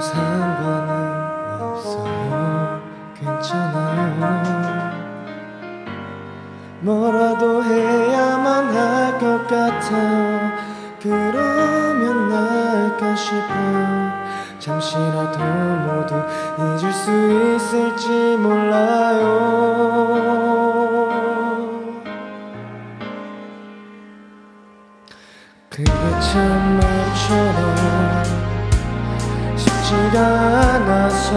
상관은 없어요. 괜찮아요. 뭐라도 해야만 할 것 같아요. 그러면 나을까 싶어요 잠시라도 모두 잊을 수 있을지 몰라요. 그게 참 말처럼 않아서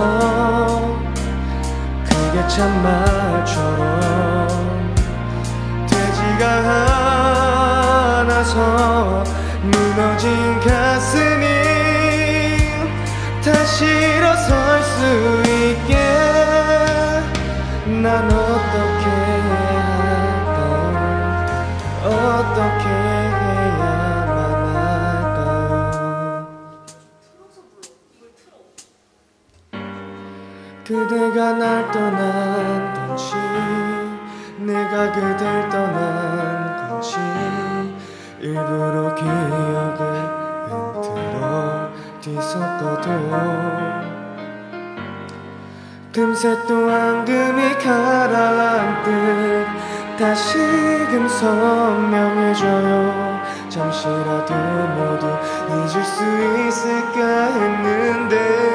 그게 참 말처럼 되지가 않아서 무너진 가슴이 다시 일어설 수 있게 난 어떻게 할까요 어떻게 그대가 날 떠난 건지 내가 그댈 떠난 건지 일부러 기억을 흔들어 뒤섞어도 금세 또 앙금이 가라앉듯 다시금 선명해져요. 잠시라도 모두 잊을 수 있을까 했는데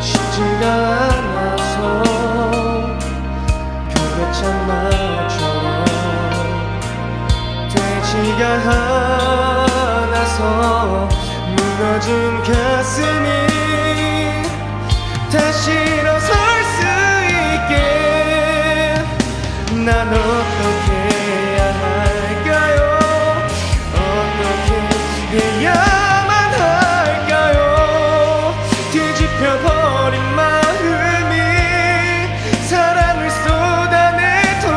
쉽지가 않아서 그게 참 말처럼 되지가 않아서 무너진 가슴이 다시 일어설 수 있게 난어 뒤집혀버린 마음이 사랑을 쏟아내도록.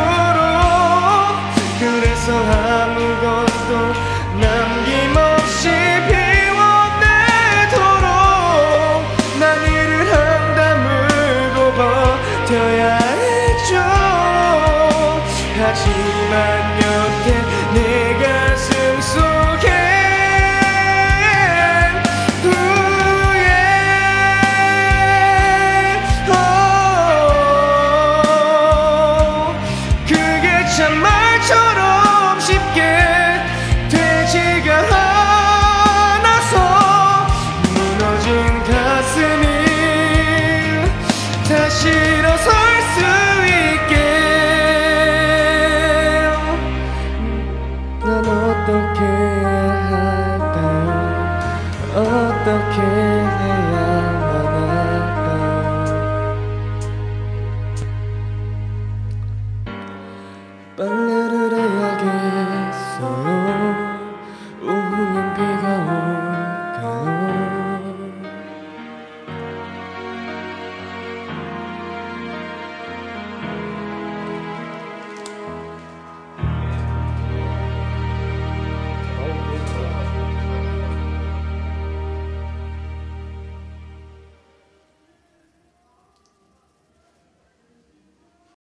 그래서 아무것도 남김없이 비워내도록 난 일을 한다물고 버텨야 했죠. 하지만 여태 But